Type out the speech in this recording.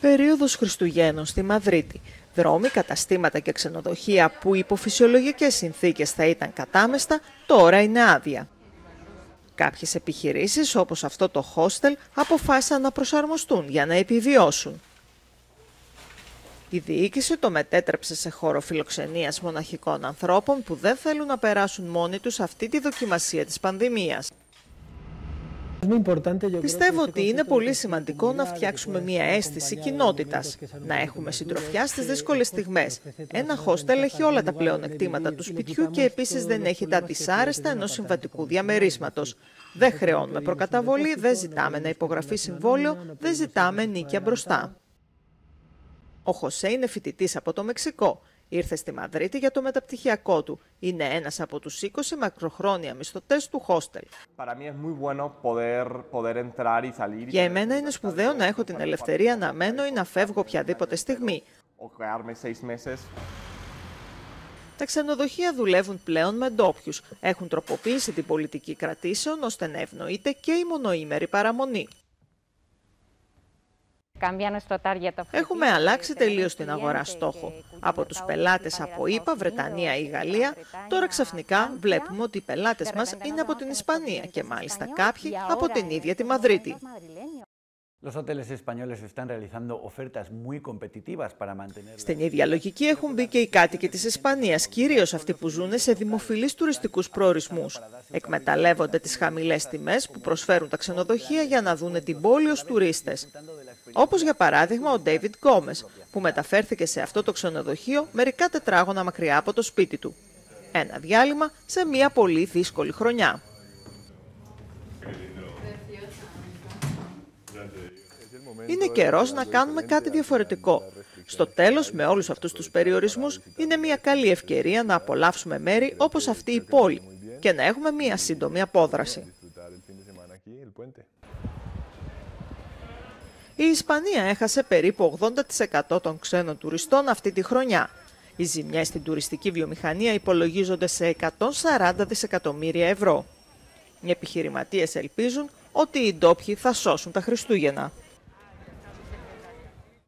Περίοδος Χριστουγέννων στη Μαδρίτη. Δρόμοι, καταστήματα και ξενοδοχεία που υπό φυσιολογικές συνθήκες θα ήταν κατάμεστα, τώρα είναι άδεια. Κάποιες επιχειρήσεις, όπως αυτό το hostel, αποφάσισαν να προσαρμοστούν για να επιβιώσουν. Η διοίκηση το μετέτρεψε σε χώρο φιλοξενίας μοναχικών ανθρώπων που δεν θέλουν να περάσουν μόνοι τους αυτή τη δοκιμασία της πανδημίας. Πιστεύω ότι είναι πολύ σημαντικό να φτιάξουμε μια αίσθηση κοινότητας, να έχουμε συντροφιά στις δύσκολες στιγμές. Ένα χόστελ έχει όλα τα πλεονεκτήματα του σπιτιού και επίσης δεν έχει τα δυσάρεστα ενός συμβατικού διαμερίσματος. Δεν χρεώνουμε προκαταβολή, δεν ζητάμε να υπογραφεί συμβόλαιο, δεν ζητάμε νίκια μπροστά. Ο Χωσέ είναι φοιτητής από το Μεξικό. Ήρθε στη Μαδρίτη για το μεταπτυχιακό του. Είναι ένας από τους 20 μακροχρόνια μισθωτές του χόστελ. Για εμένα είναι σπουδαίο να έχω την ελευθερία να μένω ή να φεύγω οποιαδήποτε στιγμή. Τα ξενοδοχεία δουλεύουν πλέον με ντόπιους. Έχουν τροποποιήσει την πολιτική κρατήσεων ώστε να ευνοείται και η μονοήμερη παραμονή. Έχουμε αλλάξει τελείως την αγορά στόχο. Από τους πελάτες από ΗΠΑ, Βρετανία ή Γαλλία, τώρα ξαφνικά βλέπουμε ότι οι πελάτες μας είναι από την Ισπανία και μάλιστα κάποιοι από την ίδια τη Μαδρίτη. Στην ίδια λογική έχουν μπει και οι κάτοικοι της Ισπανίας, κυρίως αυτοί που ζουν σε δημοφιλείς τουριστικούς προορισμούς. Εκμεταλλεύονται τις χαμηλές τιμές που προσφέρουν τα ξενοδοχεία για να δούνε την πόλη ως τουρίστες. Όπως για παράδειγμα ο Ντέιβιντ Γκόμε, που μεταφέρθηκε σε αυτό το ξενοδοχείο μερικά τετράγωνα μακριά από το σπίτι του. Ένα διάλειμμα σε μια πολύ δύσκολη χρονιά. Είναι καιρός να κάνουμε κάτι διαφορετικό. Στο τέλος, με όλους αυτούς τους περιορισμούς, είναι μια καλή ευκαιρία να απολαύσουμε μέρη όπως αυτή η πόλη και να έχουμε μια σύντομη απόδραση. Η Ισπανία έχασε περίπου 80% των ξένων τουριστών αυτή τη χρονιά. Οι ζημιές στην τουριστική βιομηχανία υπολογίζονται σε 140 δισεκατομμύρια ευρώ. Οι επιχειρηματίες ελπίζουν ότι οι ντόπιοι θα σώσουν τα Χριστούγεννα.